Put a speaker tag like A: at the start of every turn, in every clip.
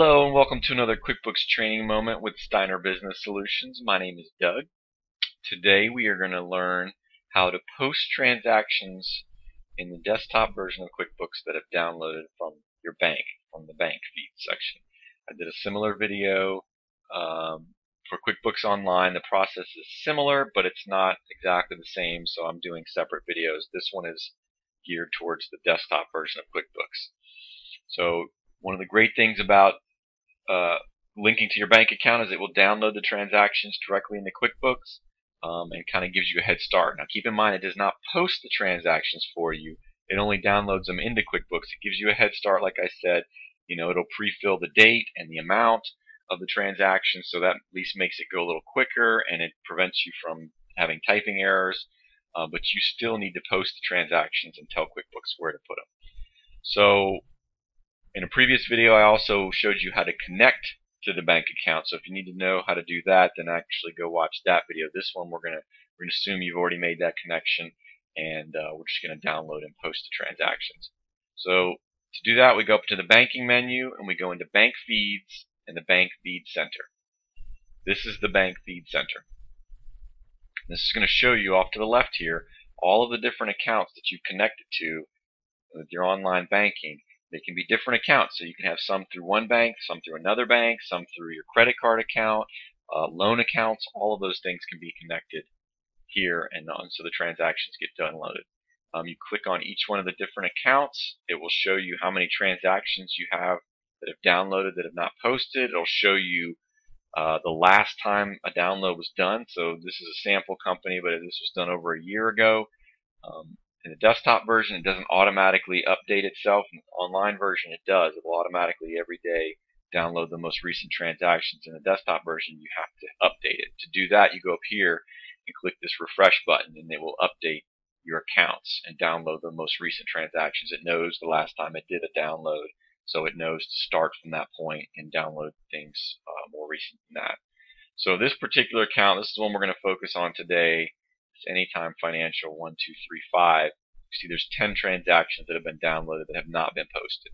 A: Hello and welcome to another QuickBooks training moment with Steiner Business Solutions. My name is Doug. Today we are going to learn how to post transactions in the desktop version of QuickBooks that have downloaded from your bank, from the bank feed section. I did a similar video um, for QuickBooks Online. The process is similar, but it's not exactly the same, so I'm doing separate videos. This one is geared towards the desktop version of QuickBooks. So one of the great things about uh, linking to your bank account is it will download the transactions directly into QuickBooks um, and kind of gives you a head start. Now keep in mind it does not post the transactions for you. It only downloads them into QuickBooks. It gives you a head start like I said. You know, it'll pre-fill the date and the amount of the transaction so that at least makes it go a little quicker and it prevents you from having typing errors. Uh, but you still need to post the transactions and tell QuickBooks where to put them. So in a previous video, I also showed you how to connect to the bank account. So if you need to know how to do that, then actually go watch that video. This one, we're gonna we're gonna assume you've already made that connection, and uh, we're just gonna download and post the transactions. So to do that, we go up to the banking menu and we go into Bank Feeds and the Bank Feed Center. This is the Bank Feed Center. This is going to show you off to the left here all of the different accounts that you've connected to with your online banking they can be different accounts. So you can have some through one bank, some through another bank, some through your credit card account, uh, loan accounts. All of those things can be connected here, and, uh, so the transactions get downloaded. Um, you click on each one of the different accounts. It will show you how many transactions you have that have downloaded that have not posted. It'll show you uh, the last time a download was done. So this is a sample company, but this was done over a year ago. Um, in the desktop version, it doesn't automatically update itself. In the online version, it does. It will automatically every day download the most recent transactions. In the desktop version, you have to update it. To do that, you go up here and click this refresh button, and it will update your accounts and download the most recent transactions. It knows the last time it did a download, so it knows to start from that point and download things uh, more recent than that. So this particular account, this is the one we're going to focus on today. Anytime Financial 1235. You see there's 10 transactions that have been downloaded that have not been posted.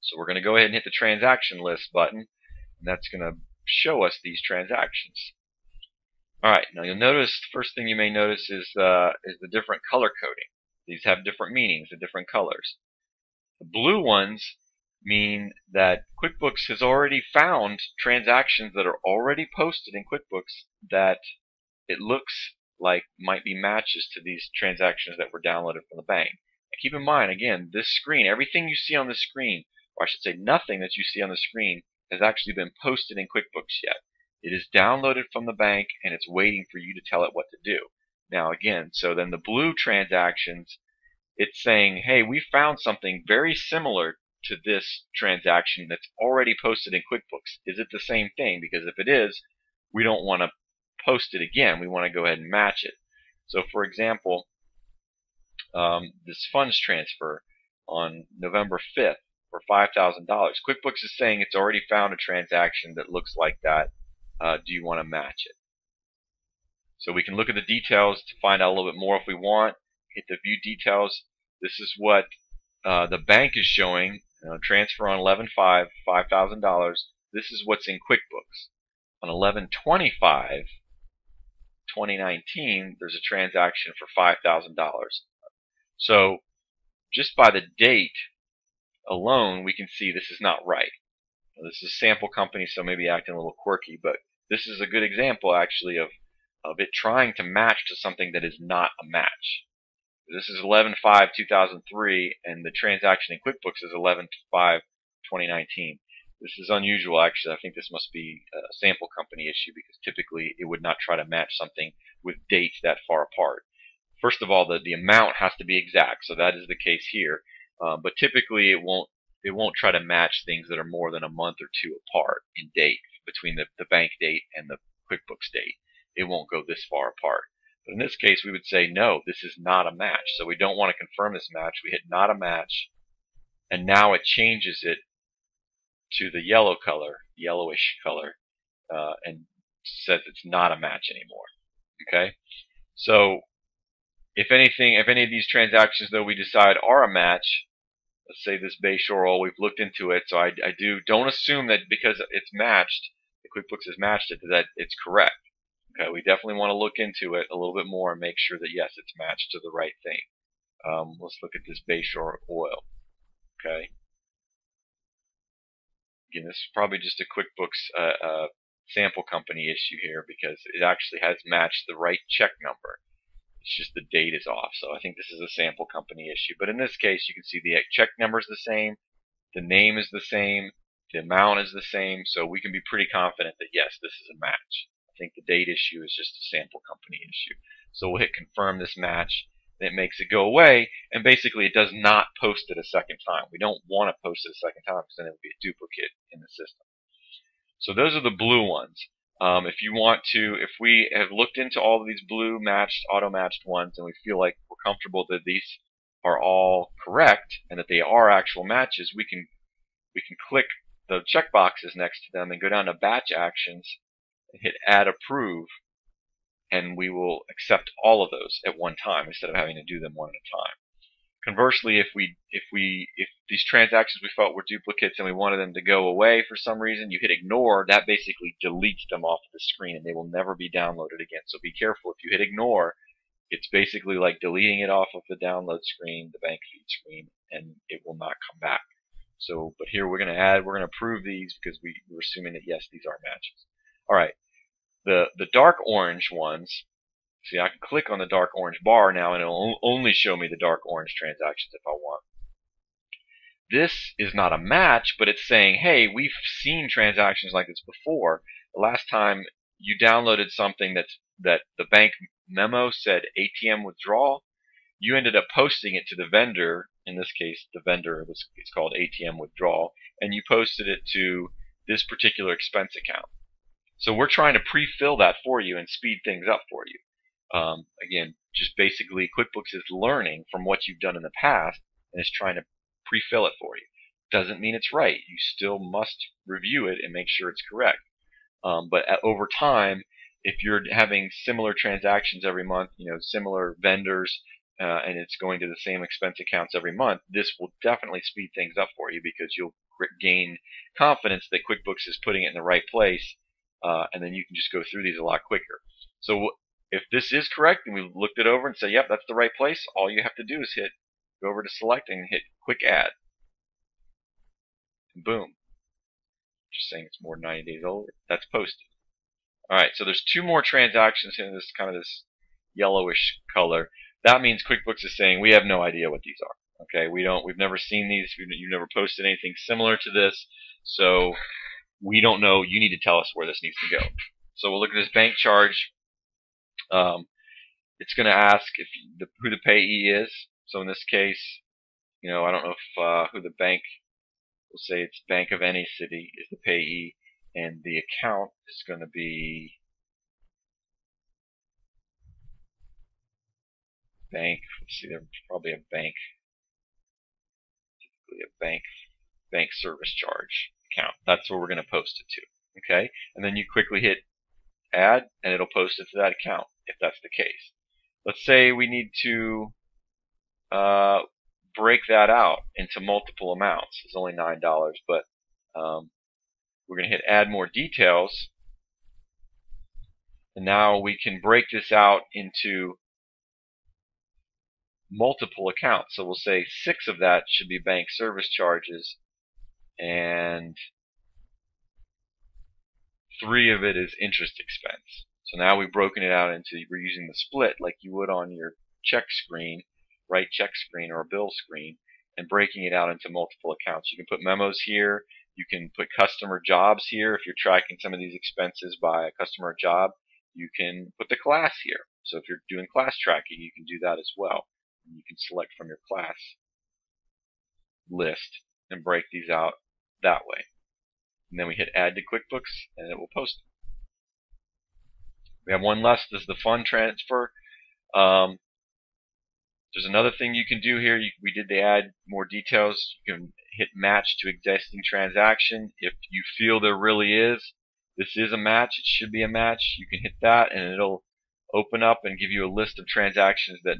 A: So we're going to go ahead and hit the transaction list button, and that's going to show us these transactions. Alright, now you'll notice, the first thing you may notice is, uh, is the different color coding. These have different meanings, the different colors. The blue ones mean that QuickBooks has already found transactions that are already posted in QuickBooks that it looks like might be matches to these transactions that were downloaded from the bank. And keep in mind, again, this screen, everything you see on the screen, or I should say nothing that you see on the screen, has actually been posted in QuickBooks yet. It is downloaded from the bank and it's waiting for you to tell it what to do. Now again, so then the blue transactions, it's saying, hey, we found something very similar to this transaction that's already posted in QuickBooks. Is it the same thing? Because if it is, we don't want to post it again. We want to go ahead and match it. So for example, um, this funds transfer on November 5th for $5,000. QuickBooks is saying it's already found a transaction that looks like that. Uh, do you want to match it? So we can look at the details to find out a little bit more if we want. Hit the view details. This is what uh, the bank is showing. You know, transfer on 11.5, $5,000. This is what's in QuickBooks. On 11.25, 2019, there's a transaction for $5,000. So just by the date alone, we can see this is not right. This is a sample company, so maybe acting a little quirky, but this is a good example actually of, of it trying to match to something that is not a match. This is 11-5-2003, and the transaction in QuickBooks is 11-5-2019. This is unusual, actually. I think this must be a sample company issue because typically it would not try to match something with dates that far apart. First of all, the, the amount has to be exact, so that is the case here. Uh, but typically it won't it won't try to match things that are more than a month or two apart in date between the, the bank date and the QuickBooks date. It won't go this far apart. But in this case, we would say, no, this is not a match. So we don't want to confirm this match. We hit not a match, and now it changes it to the yellow color, yellowish color, uh, and says it's not a match anymore. Okay, so if anything, if any of these transactions though we decide are a match, let's say this Bayshore oil, we've looked into it, so I, I do, don't assume that because it's matched, the QuickBooks has matched it, that it's correct. Okay, we definitely want to look into it a little bit more and make sure that yes, it's matched to the right thing. Um, let's look at this Bayshore oil. Okay. Again, this is probably just a QuickBooks uh, uh, sample company issue here because it actually has matched the right check number. It's just the date is off. So I think this is a sample company issue. But in this case, you can see the check number is the same, the name is the same, the amount is the same. So we can be pretty confident that yes, this is a match. I think the date issue is just a sample company issue. So we'll hit confirm this match. It makes it go away, and basically it does not post it a second time. We don't want to post it a second time because then it would be a duplicate in the system. So those are the blue ones. Um, if you want to, if we have looked into all of these blue matched, auto-matched ones, and we feel like we're comfortable that these are all correct and that they are actual matches, we can we can click the check boxes next to them and go down to batch actions and hit add approve and we will accept all of those at one time instead of having to do them one at a time. Conversely, if we if we if these transactions we felt were duplicates and we wanted them to go away for some reason, you hit ignore, that basically deletes them off of the screen and they will never be downloaded again. So be careful. If you hit ignore, it's basically like deleting it off of the download screen, the bank feed screen, and it will not come back. So, but here we're going to add, we're going to approve these because we, we're assuming that yes, these are matches. All right, the the dark orange ones See, I can click on the dark orange bar now and it'll only show me the dark orange transactions if I want. This is not a match, but it's saying, hey, we've seen transactions like this before. The last time you downloaded something that's, that the bank memo said ATM withdrawal, you ended up posting it to the vendor. In this case, the vendor was it's called ATM withdrawal, and you posted it to this particular expense account. So we're trying to pre-fill that for you and speed things up for you. Um, again, just basically QuickBooks is learning from what you've done in the past and is trying to pre-fill it for you. Doesn't mean it's right. You still must review it and make sure it's correct. Um, but at, over time, if you're having similar transactions every month, you know, similar vendors, uh, and it's going to the same expense accounts every month, this will definitely speed things up for you because you'll gain confidence that QuickBooks is putting it in the right place, uh, and then you can just go through these a lot quicker. So if this is correct and we've looked it over and say, yep, that's the right place, all you have to do is hit, go over to select and hit quick add. And boom. Just saying it's more than 90 days old. That's posted. Alright, so there's two more transactions in this kind of this yellowish color. That means QuickBooks is saying we have no idea what these are. Okay, we don't, we've never seen these, you've never posted anything similar to this, so we don't know, you need to tell us where this needs to go. So we'll look at this bank charge um, it's going to ask if the, who the payee is. So in this case, you know, I don't know if uh, who the bank. We'll say it's Bank of any city is the payee, and the account is going to be bank. Let's see, there's probably a bank, typically a bank bank service charge account. That's where we're going to post it to. Okay, and then you quickly hit add, and it'll post it to that account if that's the case. Let's say we need to uh, break that out into multiple amounts. It's only $9, but um, we're going to hit add more details. And now we can break this out into multiple accounts. So we'll say six of that should be bank service charges and three of it is interest expense. So now we've broken it out into, we're using the split like you would on your check screen, right check screen or bill screen, and breaking it out into multiple accounts. You can put memos here. You can put customer jobs here if you're tracking some of these expenses by a customer job. You can put the class here. So if you're doing class tracking, you can do that as well. You can select from your class list and break these out that way. And then we hit add to QuickBooks and it will post we have one less. This is the fund transfer. Um, there's another thing you can do here. You, we did the add more details. You can hit match to existing transaction. If you feel there really is, this is a match. It should be a match. You can hit that and it'll open up and give you a list of transactions that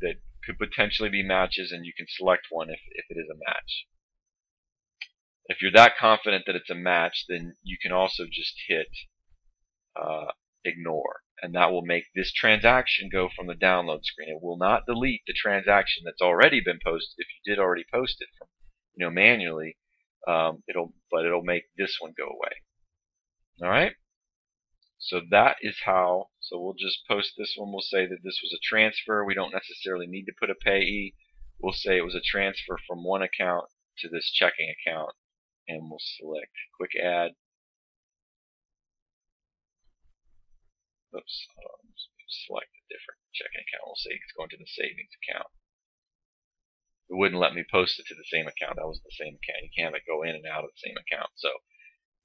A: that could potentially be matches, and you can select one if, if it is a match. If you're that confident that it's a match, then you can also just hit uh, ignore, and that will make this transaction go from the download screen. It will not delete the transaction that's already been posted if you did already post it from, you know, manually. Um, it'll, but it'll make this one go away. All right. So that is how, so we'll just post this one. We'll say that this was a transfer. We don't necessarily need to put a payee. We'll say it was a transfer from one account to this checking account. And we'll select quick add. Oops, select a different checking account. We'll say it's going to the savings account. It wouldn't let me post it to the same account. That was the same account. You can't go in and out of the same account. So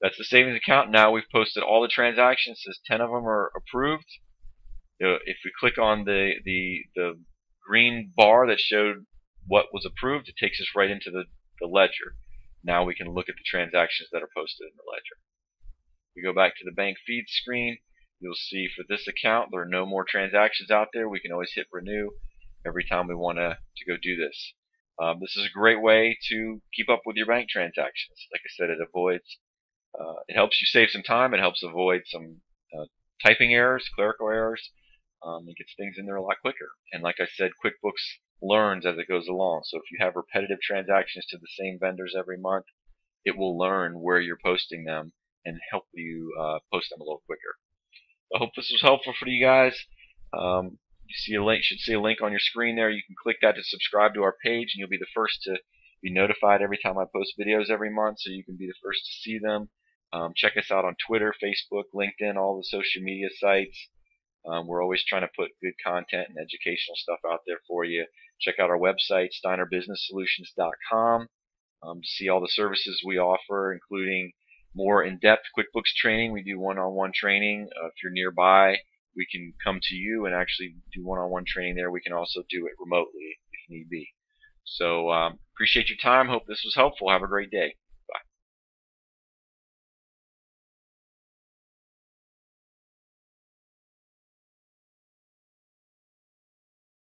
A: that's the savings account. Now we've posted all the transactions. Says 10 of them are approved. If we click on the, the, the green bar that showed what was approved, it takes us right into the, the ledger. Now we can look at the transactions that are posted in the ledger. We go back to the bank feed screen. You'll see for this account there are no more transactions out there. We can always hit renew every time we want to, to go do this. Um, this is a great way to keep up with your bank transactions. Like I said, it avoids uh, it helps you save some time. It helps avoid some uh, typing errors, clerical errors. Um, it gets things in there a lot quicker. And like I said, QuickBooks learns as it goes along. So if you have repetitive transactions to the same vendors every month, it will learn where you're posting them and help you uh, post them a little quicker. I hope this was helpful for you guys. Um, you see a link, should see a link on your screen there. You can click that to subscribe to our page, and you'll be the first to be notified every time I post videos every month, so you can be the first to see them. Um, check us out on Twitter, Facebook, LinkedIn, all the social media sites. Um, we're always trying to put good content and educational stuff out there for you. Check out our website, steinerbusinesssolutions.com, um, to see all the services we offer, including more in-depth QuickBooks training. We do one-on-one training. Uh, if you're nearby, we can come to you and actually do one-on-one training there. We can also do it remotely if need be. So um, appreciate your time. Hope this was helpful. Have a great day.